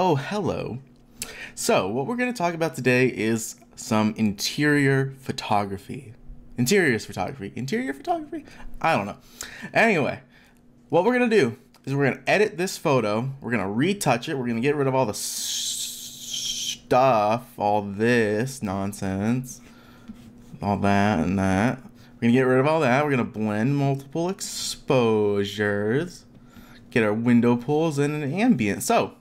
Oh, hello. So, what we're going to talk about today is some interior photography. Interiors photography. Interior photography? I don't know. Anyway, what we're going to do is we're going to edit this photo. We're going to retouch it. We're going to get rid of all the stuff, all this nonsense, all that and that. We're going to get rid of all that. We're going to blend multiple exposures, get our window pulls and an ambient. So,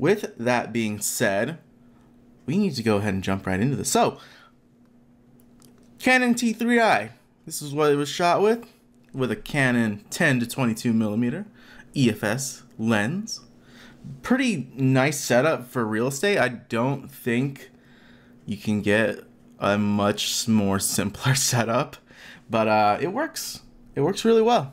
with that being said, we need to go ahead and jump right into this. So, Canon T3i. This is what it was shot with, with a Canon 10 to 22 millimeter EFS lens. Pretty nice setup for real estate. I don't think you can get a much more simpler setup, but uh, it works. It works really well.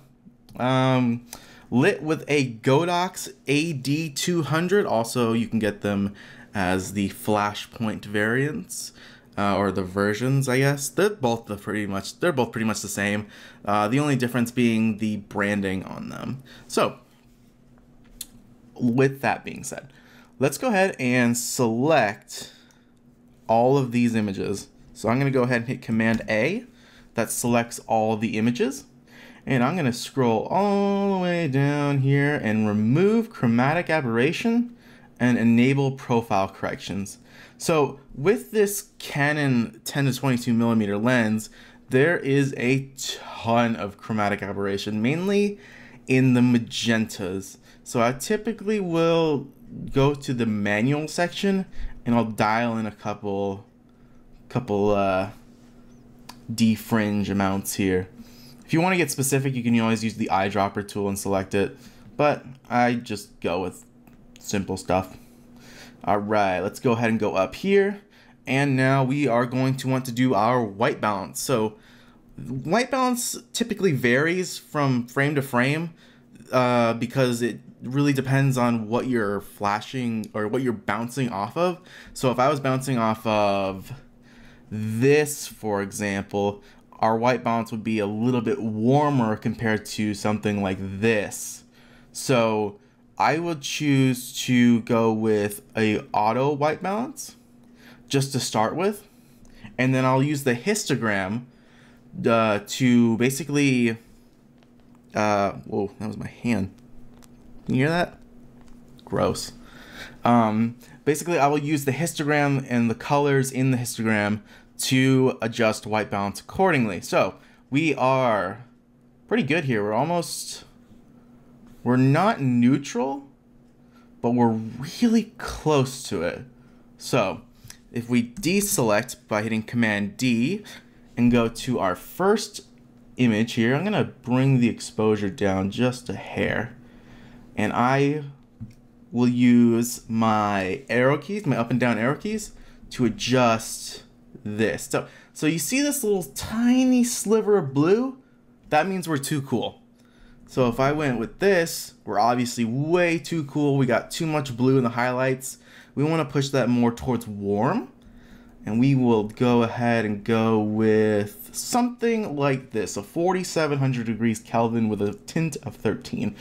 Um, lit with a Godox AD200. Also, you can get them as the Flashpoint variants. Uh, or the versions, I guess. They're both the pretty much they're both pretty much the same. Uh, the only difference being the branding on them. So, with that being said, let's go ahead and select all of these images. So I'm going to go ahead and hit Command A. That selects all the images. And I'm to scroll all the way down here and remove chromatic aberration and enable profile corrections. So with this Canon 10 to 22 millimeter lens, there is a ton of chromatic aberration, mainly in the magentas. So I typically will go to the manual section and I'll dial in a couple couple uh, defringe amounts here. If you want to get specific, you can always use the eyedropper tool and select it, but I just go with simple stuff. All right, let's go ahead and go up here. And now we are going to want to do our white balance. So white balance typically varies from frame to frame uh, because it really depends on what you're flashing or what you're bouncing off of. So if I was bouncing off of this, for example, our white balance would be a little bit warmer compared to something like this. So I would choose to go with a auto white balance just to start with. And then I'll use the histogram uh, to basically, uh, whoa, that was my hand. Can you hear that? Gross. Um, basically, I will use the histogram and the colors in the histogram to adjust white balance accordingly. So we are pretty good here. We're almost, we're not neutral, but we're really close to it. So if we deselect by hitting Command D and go to our first image here, I'm gonna bring the exposure down just a hair. And I will use my arrow keys, my up and down arrow keys, to adjust this. So, so you see this little tiny sliver of blue? That means we're too cool. So if I went with this, we're obviously way too cool. We got too much blue in the highlights. We want to push that more towards warm. And we will go ahead and go with something like this, a 4700 degrees Kelvin with a tint of 13.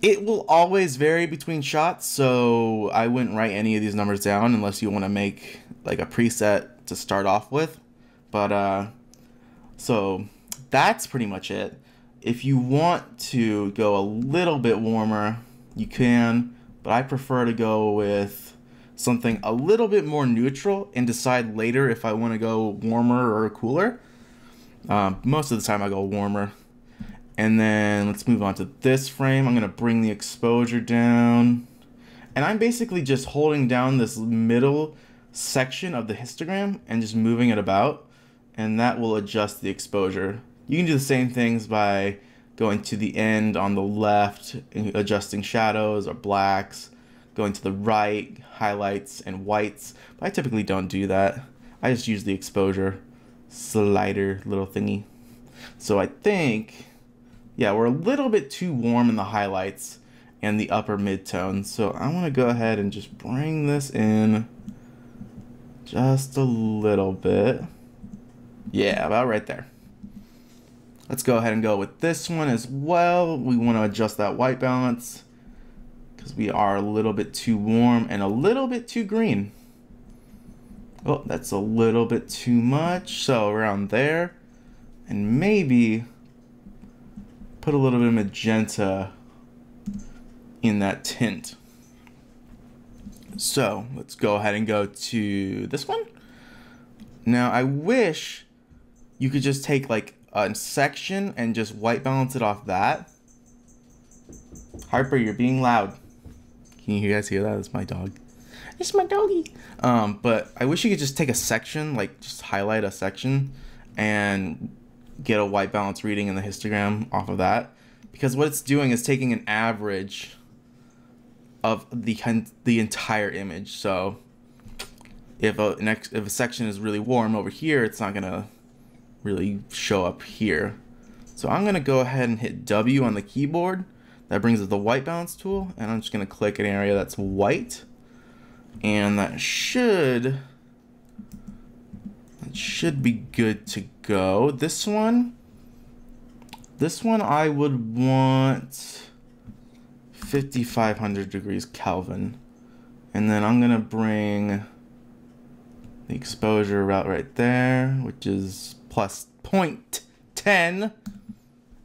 It will always vary between shots, so I wouldn't write any of these numbers down unless you want to make like a preset to start off with. But uh, so that's pretty much it. If you want to go a little bit warmer, you can, but I prefer to go with something a little bit more neutral and decide later if I want to go warmer or cooler. Um, most of the time I go warmer. And then let's move on to this frame. I'm going to bring the exposure down. And I'm basically just holding down this middle section of the histogram and just moving it about and that will adjust the exposure. You can do the same things by going to the end on the left adjusting shadows or blacks, going to the right, highlights and whites, but I typically don't do that. I just use the exposure slider little thingy. So I think, yeah, we're a little bit too warm in the highlights and the upper midtones. So I want to go ahead and just bring this in just a little bit. Yeah, about right there. Let's go ahead and go with this one as well. We want to adjust that white balance. because we are a little bit too warm and a little bit too green. Oh, that's a little bit too much. So around there. And maybe put a little bit of magenta in that tint. So let's go ahead and go to this one. Now I wish you could just take like a section and just white balance it off that. Harper, you're being loud. Can you guys hear that? That's my dog. It's my doggy. Um, but I wish you could just take a section, like just highlight a section and get a white balance reading in the histogram off of that. Because what it's doing is taking an average of the the entire image. So if a next if a section is really warm over here, it's not gonna really show up here. So I'm gonna go ahead and hit W on the keyboard. That brings us the white balance tool, and I'm just gonna click an area that's white, and that should that should be good to go. This one, this one I would want 5500 degrees Kelvin. And then I'm gonna bring the exposure about right there, which is plus 0.10.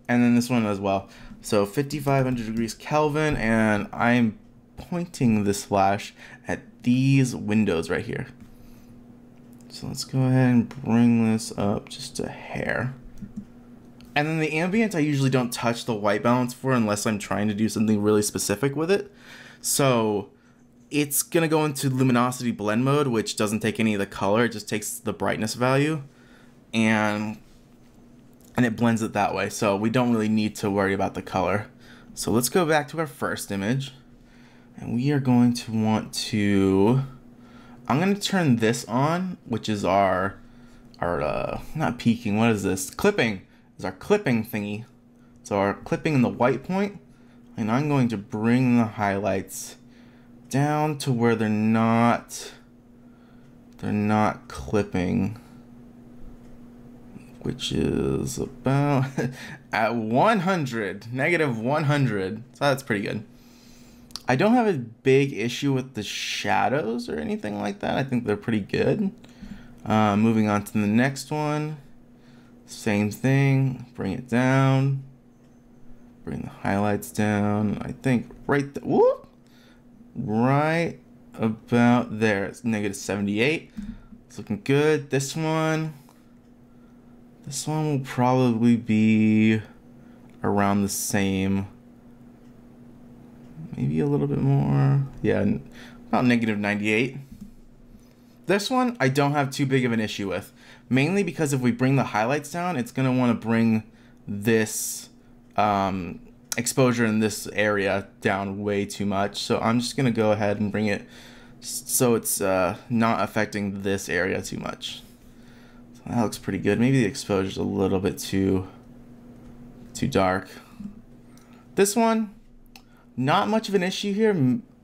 And then this one as well. So 5500 degrees Kelvin, and I'm pointing this flash at these windows right here. So let's go ahead and bring this up just a hair. And then the ambient, I usually don't touch the white balance for unless I'm trying to do something really specific with it. So it's gonna go into luminosity blend mode, which doesn't take any of the color, it just takes the brightness value and and it blends it that way. So we don't really need to worry about the color. So let's go back to our first image and we are going to want to, I'm gonna turn this on, which is our, our, uh, not peaking, what is this? Clipping is our clipping thingy. So our clipping in the white point, and I'm going to bring the highlights down to where they're not, they're not clipping, which is about at 100, negative 100. So that's pretty good. I don't have a big issue with the shadows or anything like that. I think they're pretty good. Uh, moving on to the next one. Same thing, bring it down. Bring the highlights down. I think right there, whoop, right about there. It's negative 78. It's looking good. This one, this one will probably be around the same. Maybe a little bit more. Yeah, about negative 98. This one, I don't have too big of an issue with mainly because if we bring the highlights down, it's going to want to bring this um, exposure in this area down way too much. So I'm just going to go ahead and bring it so it's uh, not affecting this area too much. So that looks pretty good. Maybe the exposure is a little bit too too dark. This one, not much of an issue here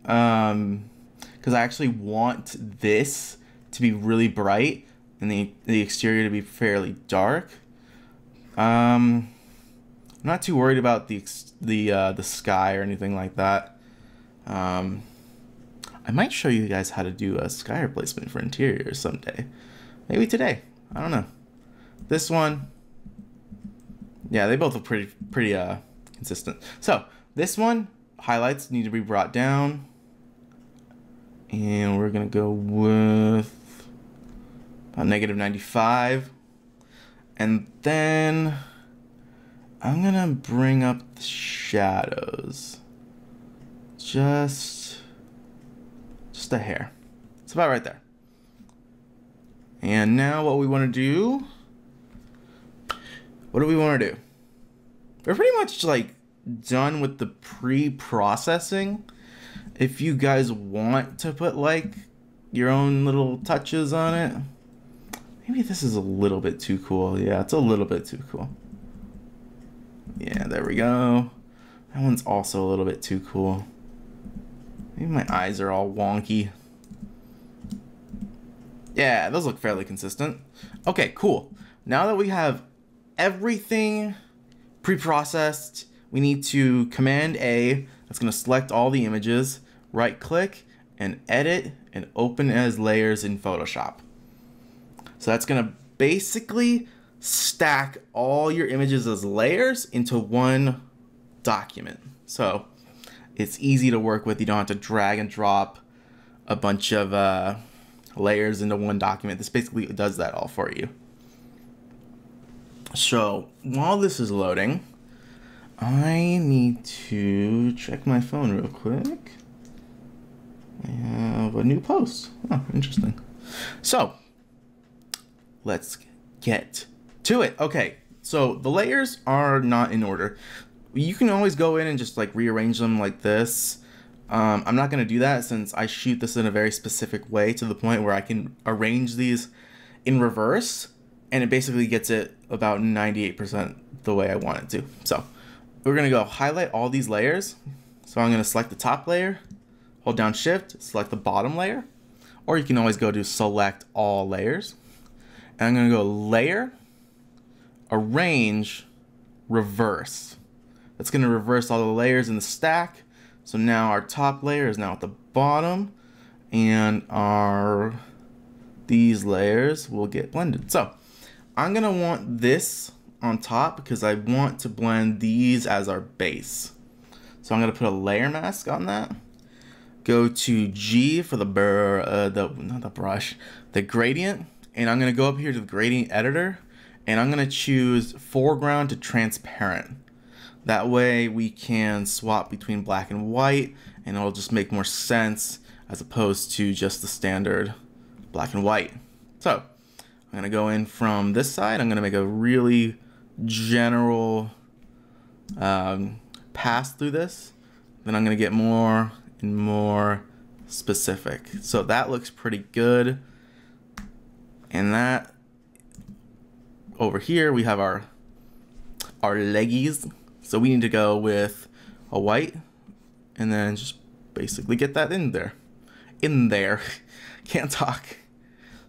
um, because I actually want this to be really bright and the, the exterior to be fairly dark. Um, I'm not too worried about the the uh, the sky or anything like that. Um, I might show you guys how to do a sky replacement for interiors someday. Maybe today. I don't know. This one, yeah, they both look pretty pretty uh consistent. So this one highlights need to be brought down, and we're gonna go with negative 95. And then I'm gonna bring up the shadows. Just, just a hair. It's about right there. And now what we wanna do, what do we wanna do? We're pretty much like done with the pre-processing. If you guys want to put like your own little touches on it, Maybe this is a little bit too cool. Yeah, it's a little bit too cool. Yeah, there we go. That one's also a little bit too cool. Maybe my eyes are all wonky. Yeah, those look fairly consistent. Okay, cool. Now that we have everything pre-processed, we need to Command A That's going to select all the images, right click, and edit and open as layers in Photoshop. So that's going to basically stack all your images as layers into one document. So it's easy to work with. You don't have to drag and drop a bunch of uh, layers into one document. This basically does that all for you. So while this is loading, I need to check my phone real quick. I have a new post. Oh, interesting. So let's get to it. Okay, so the layers are not in order. You can always go in and just like rearrange them like this. Um, I'm not going to do that since I shoot this in a very specific way to the point where I can arrange these in reverse and it basically gets it about 98% the way I want it to. So we're going to go highlight all these layers. So I'm going to select the top layer, hold down shift, select the bottom layer, or you can always go to select all layers. And I'm to go layer, arrange, reverse. That's to reverse all the layers in the stack. So now our top layer is now at the bottom and our these layers will get blended. So I'm to want this on top because I want to blend these as our base. So I'm to put a layer mask on that. Go to G for the burr, uh, the not the brush, the gradient, and I'm going to go up here to the gradient editor and I'm going to choose foreground to transparent. That way we can swap between black and white and it'll just make more sense as opposed to just the standard black and white. So I'm going to go in from this side. I'm going to make a really general um, pass through this. Then I'm going to get more and more specific. So that looks pretty good. And that over here we have our our leggies. So we need to go with a white and then just basically get that in there. In there. Can't talk.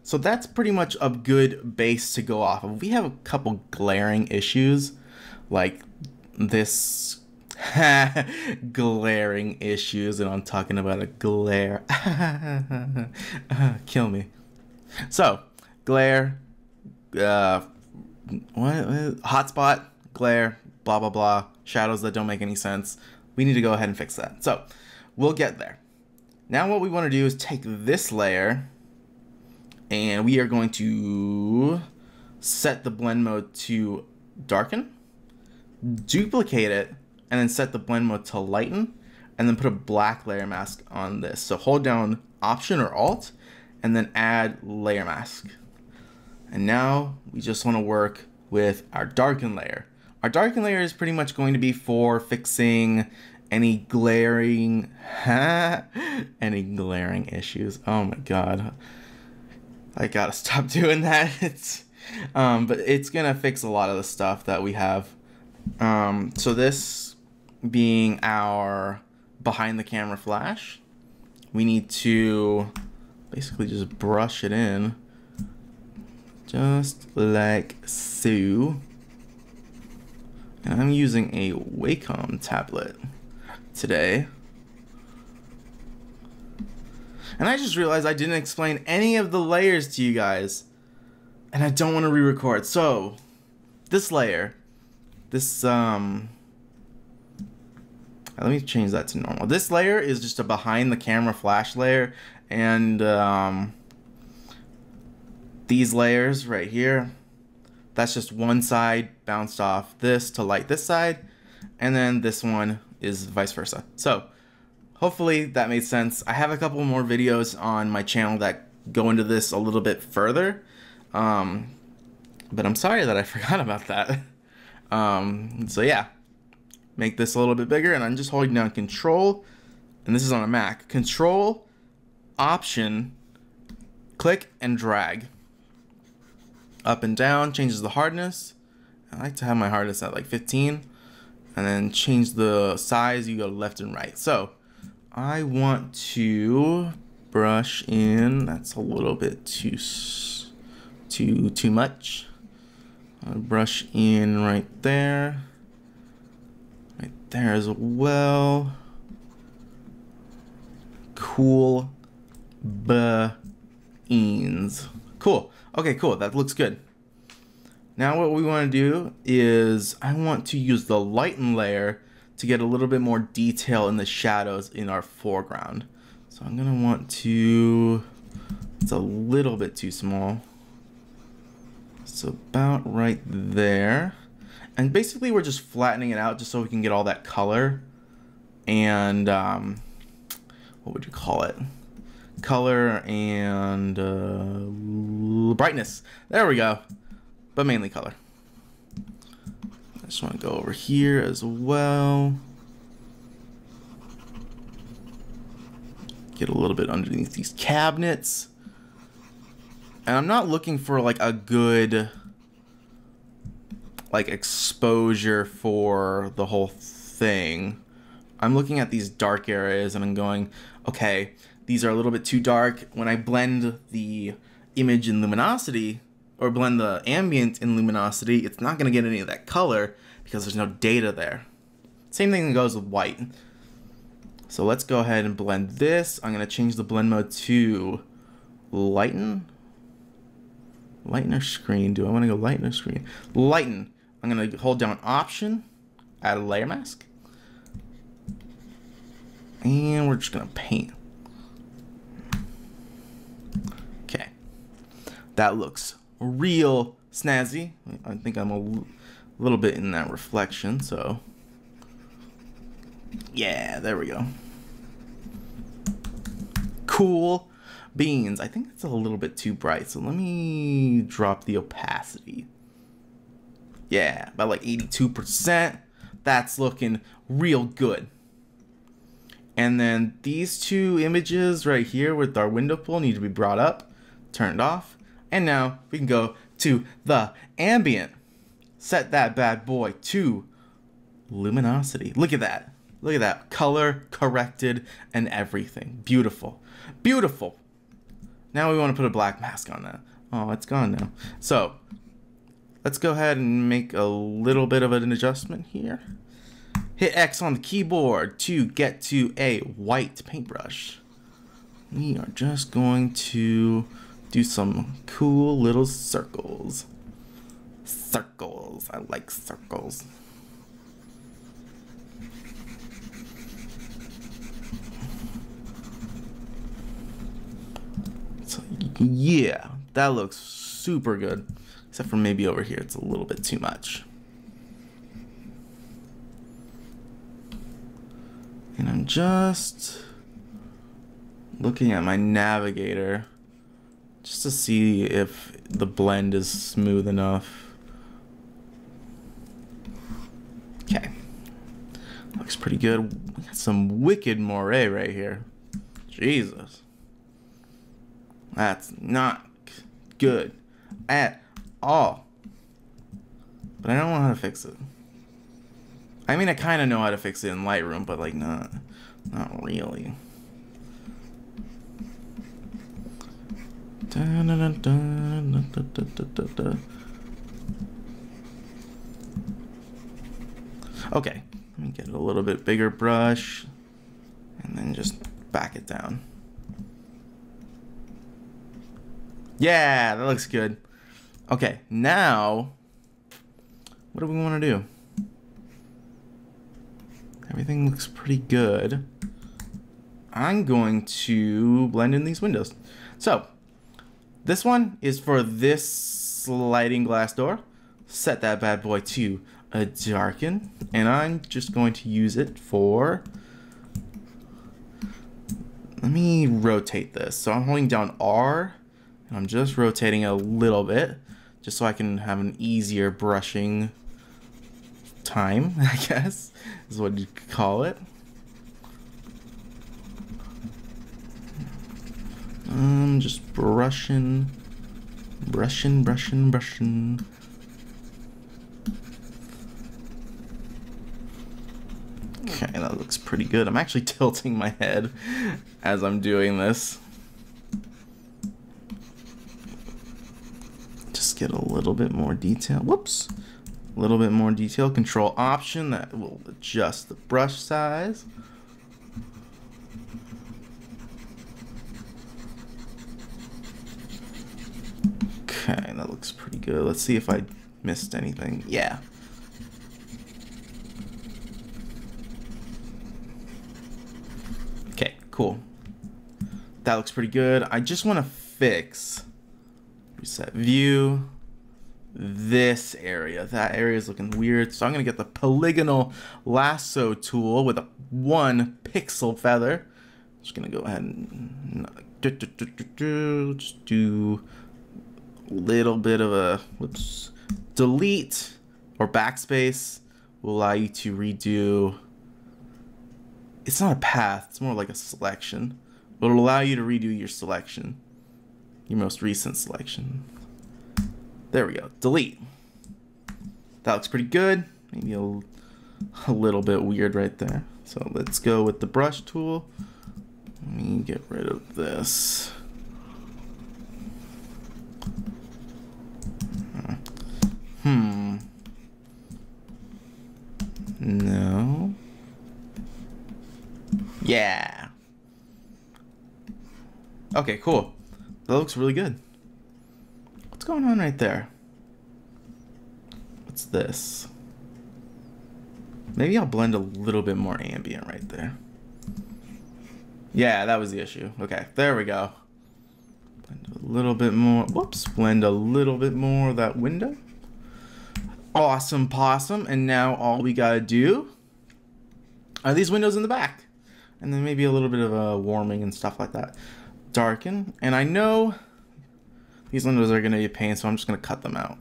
So that's pretty much a good base to go off of. We have a couple glaring issues like this glaring issues and I'm talking about a glare. Kill me. So, glare, uh, what, hotspot, glare, blah blah blah, shadows that don't make any sense. We need to go ahead and fix that. So we'll get there. Now what we want to do is take this layer and we are going to set the blend mode to darken, duplicate it, and then set the blend mode to lighten, and then put a black layer mask on this. So hold down Option or Alt, and then add layer mask. And now we just want to work with our darken layer. Our darken layer is pretty much going to be for fixing any glaring, any glaring issues. Oh my god. I gotta stop doing that. It's, um, but it's gonna fix a lot of the stuff that we have. Um, so this being our behind the camera flash, we need to basically just brush it in just like so. And I'm using a Wacom tablet today. And I just realized I didn't explain any of the layers to you guys. And I don't want to re-record. So, this layer, this, um, let me change that to normal. This layer is just a behind the camera flash layer. And, um, these layers right here, that's just one side bounced off this to light this side. And then this one is vice versa. So hopefully that made sense. I have a couple more videos on my channel that go into this a little bit further. Um, but I'm sorry that I forgot about that. Um, so yeah, make this a little bit bigger and I'm just holding down control and this is on a Mac. Control, option, click and drag up and down, changes the hardness. I like to have my hardness at like 15 and then change the size, you go left and right. So I want to brush in, that's a little bit too, too, too much. I'll brush in right there, right there as well. cool beans. Cool. Okay, cool. That looks good. Now what we want to do is I want to use the lighten layer to get a little bit more detail in the shadows in our foreground. So I'm going to want to, it's a little bit too small. So about right there. And basically we're just flattening it out just so we can get all that color and um, what would you call it? Color and uh, brightness. There we go. But mainly color. I just want to go over here as well. Get a little bit underneath these cabinets. And I'm not looking for like a good like exposure for the whole thing. I'm looking at these dark areas and I'm going, okay, these are a little bit too dark. When I blend the image in luminosity or blend the ambient in luminosity, it's not going to get any of that color because there's no data there. Same thing goes with white. So let's go ahead and blend this. I'm going to change the blend mode to lighten. Lighten or screen? Do I want to go lighten or screen? Lighten. I'm going to hold down option, add a layer mask. And we're just going to paint. Okay. That looks real snazzy. I think I'm a little bit in that reflection, so. Yeah, there we go. Cool beans. I think it's a little bit too bright, so let me drop the opacity. Yeah, about like 82%. That's looking real good. And then these two images right here with our window pull need to be brought up, turned off. And now we can go to the ambient. Set that bad boy to luminosity. Look at that. Look at that. Color corrected and everything. Beautiful. Beautiful. Now we want to put a black mask on that. Oh, it's gone now. So let's go ahead and make a little bit of an adjustment here. Hit X on the keyboard to get to a white paintbrush. We are just going to do some cool little circles. Circles. I like circles. So, yeah, that looks super good. Except for maybe over here, it's a little bit too much. And I'm just looking at my navigator just to see if the blend is smooth enough. Okay. Looks pretty good. We got some wicked moire right here. Jesus. That's not good at all. But I don't know how to fix it. I mean, I kind of know how to fix it in Lightroom, but like not, not really. Okay, let me get a little bit bigger brush and then just back it down. Yeah, that looks good. Okay, now, what do we want to do? Everything looks pretty good. I'm going to blend in these windows. So, this one is for this sliding glass door. Set that bad boy to a darken. And I'm just going to use it for... Let me rotate this. So I'm holding down R. And I'm just rotating a little bit. Just so I can have an easier brushing time, I guess. Is what you call it. Um, just brushing, brushing, brushing, brushing. Okay, that looks pretty good. I'm actually tilting my head as I'm doing this. Just get a little bit more detail. Whoops. A little bit more detail. Control Option, that will adjust the brush size. Good. Let's see if I missed anything. Yeah. Okay, cool. That looks pretty good. I just want to fix reset view this area. That area is looking weird. So I'm going to get the polygonal lasso tool with a one pixel feather. Just going to go ahead and just do little bit of a whoops delete or backspace will allow you to redo. It's not a path it's more like a selection but it'll allow you to redo your selection your most recent selection. There we go delete. That looks pretty good. Maybe a, a little bit weird right there. So let's go with the brush tool. Let me get rid of this No. Yeah. Okay, cool. That looks really good. What's going on right there? What's this? Maybe I'll blend a little bit more ambient right there. Yeah, that was the issue. Okay, there we go. Blend a little bit more. Whoops. Blend a little bit more of that window. Awesome possum. And now all we gotta do are these windows in the back. And then maybe a little bit of a warming and stuff like that. Darken. And I know these windows are gonna be a pain, so I'm just gonna cut them out.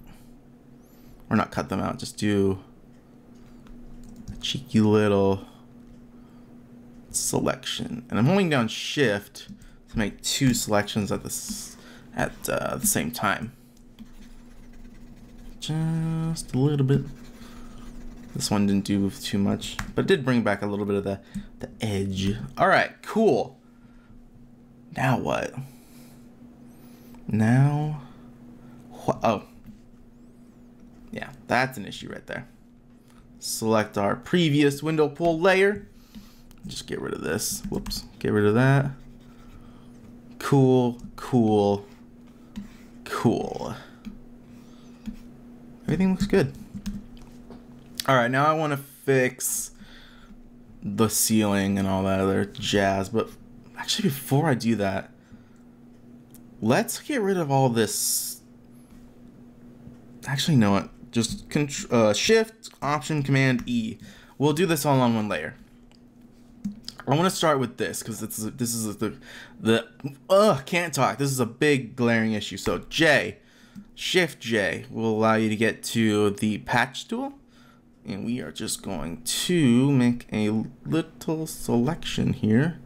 Or not cut them out, just do a cheeky little selection. And I'm holding down shift to make two selections at this at uh, the same time just a little bit. This one didn't do too much, but it did bring back a little bit of the, the edge. All right, cool. Now what? Now, what? Oh, yeah, that's an issue right there. Select our previous window pull layer. Just get rid of this. Whoops, get rid of that. Cool, cool, cool. Everything looks good. All right, now I want to fix the ceiling and all that other jazz. But actually, before I do that, let's get rid of all this. Actually, no, what? Just uh, Shift, Option, Command, E. We'll do this all on one layer. I want to start with this because this is this is the the uh can't talk. This is a big glaring issue. So J, Shift J will allow you to get to the patch tool. And we are just going to make a little selection here.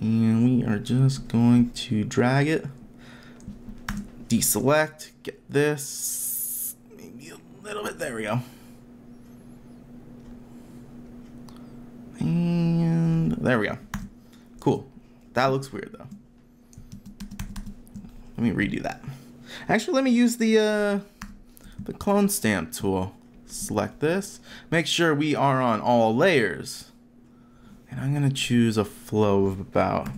And we are just going to drag it, deselect, get this, maybe a little bit, there we go. And there we go. Cool. That looks weird though. Let me redo that. Actually, let me use the, uh, the clone stamp tool. Select this. Make sure we are on all layers. And I'm going to choose a flow of about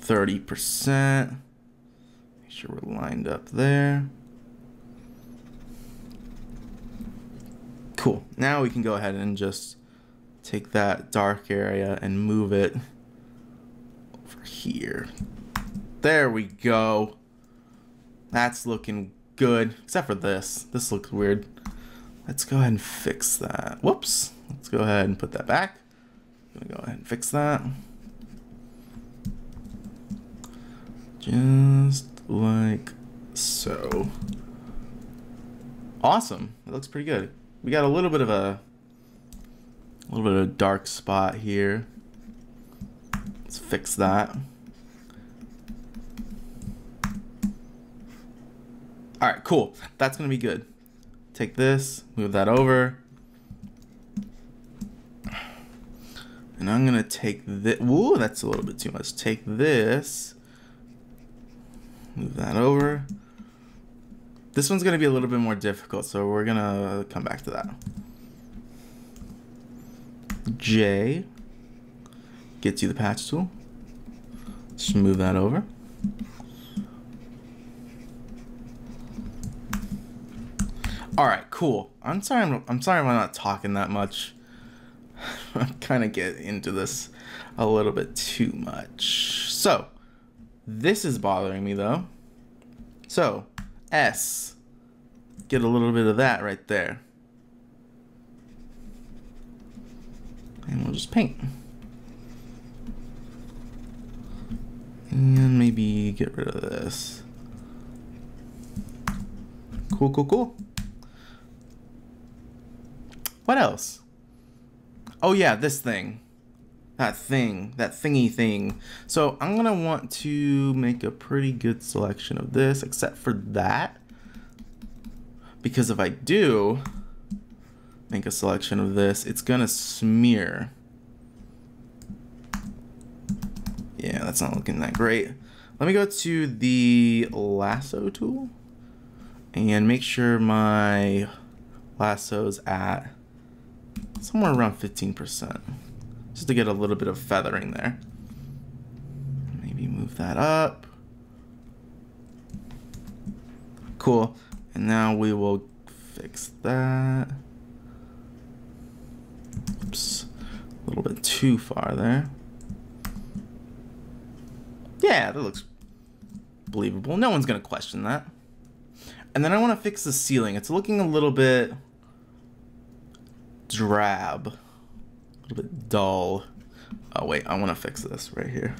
30%. Make sure we're lined up there. Cool. Now we can go ahead and just take that dark area and move it over here. There we go. That's looking good, except for this. This looks weird. Let's go ahead and fix that. Whoops. Let's go ahead and put that back. I'm gonna go ahead and fix that. Just like so. Awesome. It looks pretty good. We got a little bit of a, a little bit of a dark spot here. Let's fix that. Right, cool. That's gonna be good. Take this, move that over. And I'm gonna take this, woo, that's a little bit too much. Take this, move that over. This one's gonna be a little bit more difficult, so we're gonna come back to that. J gets you the patch tool. Just move that over. All right, cool. I'm sorry. I'm, I'm sorry. I'm not talking that much. I kind of get into this a little bit too much. So, this is bothering me though. So, S. Get a little bit of that right there. And we'll just paint. And maybe get rid of this. Cool, cool, cool. What else? Oh yeah, this thing. That thing, that thingy thing. So I'm gonna want to make a pretty good selection of this, except for that. Because if I do make a selection of this, it's gonna smear. Yeah, that's not looking that great. Let me go to the lasso tool and make sure my lasso's at somewhere around 15%, just to get a little bit of feathering there. Maybe move that up. Cool. And now we will fix that. Oops. A little bit too far there. Yeah, that looks believable. No one's going to question that. And then I want to fix the ceiling. It's looking a little bit drab, a little bit dull. Oh wait, I want to fix this right here.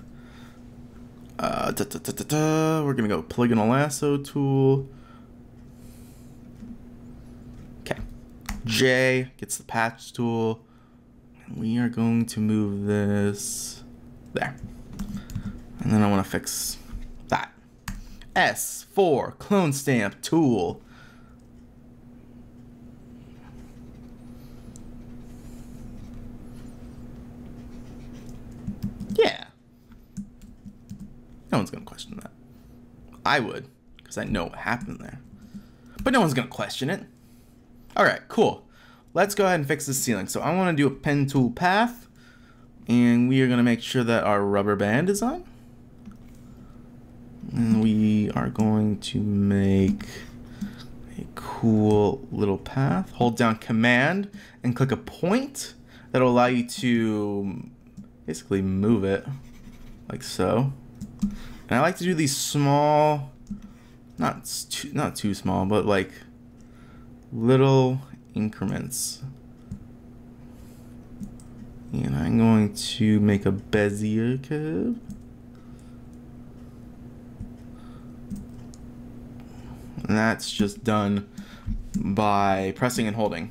Uh, da, da, da, We're gonna go polygonal lasso tool. Okay, J gets the patch tool. We are going to move this there. And then I want to fix that. S4 clone stamp tool. No one's going to question that. I would, because I know what happened there. But no one's going to question it. All right, cool. Let's go ahead and fix the ceiling. So I want to do a pen tool path. And we are going to make sure that our rubber band is on. And we are going to make a cool little path. Hold down command and click a point. That'll allow you to basically move it like so. And I like to do these small, not too, not too small, but like little increments. And I'm going to make a Bezier curve. And that's just done by pressing and holding.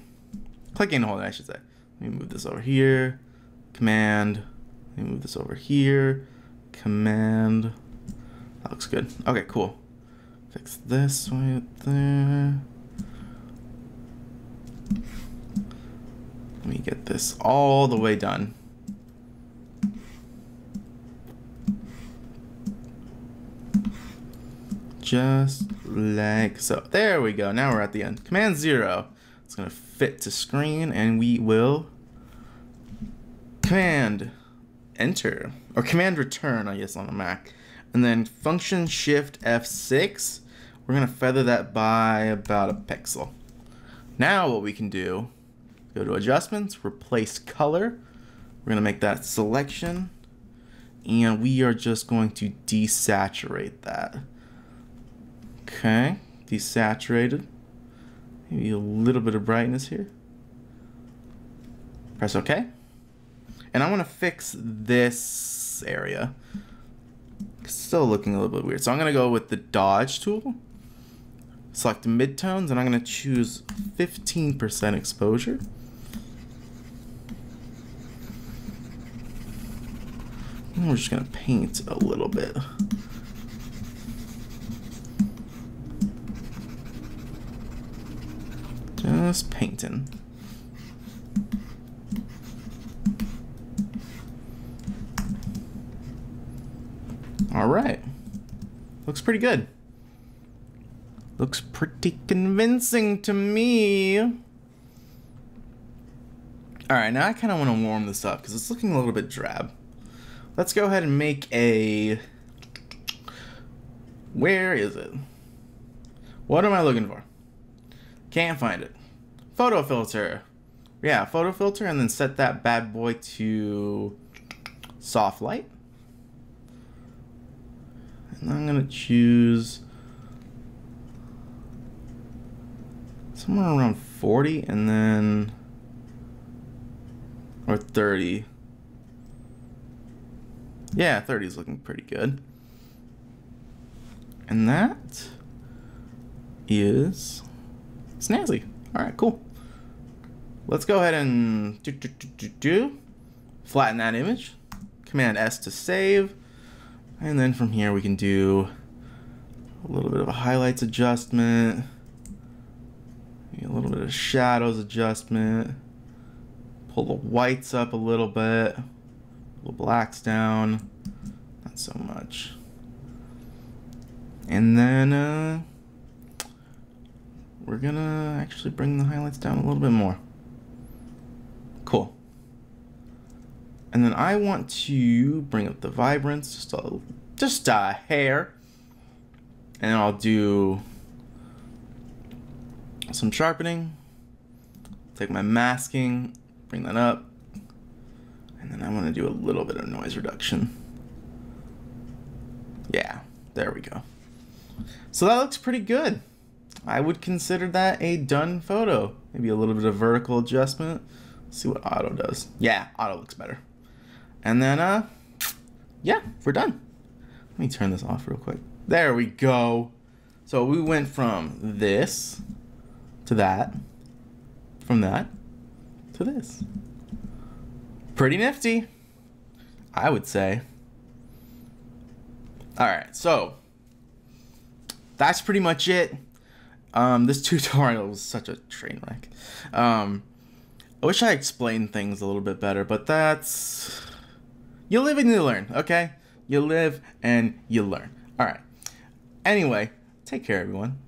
Clicking and holding, I should say. Let me move this over here. Command. Let me move this over here. Command. That looks good. Okay, cool. Fix this right there. Let me get this all the way done. Just like so. There we go. Now we're at the end. Command zero. It's gonna fit to screen and we will command enter or command return, I guess, on a Mac. And then function shift F6, we're gonna feather that by about a pixel. Now what we can do, go to adjustments, replace color. We're gonna make that selection and we are just going to desaturate that. Okay, desaturated. Maybe a little bit of brightness here. Press OK. And I want to fix this area. Still looking a little bit weird. So I'm going to go with the dodge tool. Select midtones and I'm going to choose 15% exposure. And we're just going to paint a little bit. Just painting. All right. Looks pretty good. Looks pretty convincing to me. All right, now I kind of want to warm this up because it's looking a little bit drab. Let's go ahead and make a... Where is it? What am I looking for? Can't find it. Photo filter. Yeah, photo filter, and then set that bad boy to soft light. And I'm gonna choose somewhere around 40 and then or 30 yeah 30 is looking pretty good. And that is snazzy. All right cool. Let's go ahead and do, do, do, do, do. flatten that image. Command s to save and then from here we can do a little bit of a highlights adjustment a little bit of shadows adjustment. Pull the whites up a little bit. Pull the blacks down. Not so much. And then uh, we're gonna actually bring the highlights down a little bit more. Cool. And then I want to bring up the vibrance just a, just a hair. And I'll do some sharpening, take my masking, bring that up, and then I want to do a little bit of noise reduction. Yeah, there we go. So that looks pretty good. I would consider that a done photo. Maybe a little bit of vertical adjustment. Let's see what auto does. Yeah, auto looks better. And then, uh, yeah, we're done. Let me turn this off real quick. There we go. So we went from this to that, from that to this. Pretty nifty, I would say. All right, so that's pretty much it. Um, this tutorial was such a train wreck. Um, I wish I explained things a little bit better, but that's you live and you learn. Okay, you live and you learn. All right. Anyway, take care, everyone.